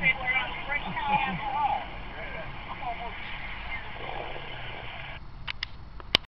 trailer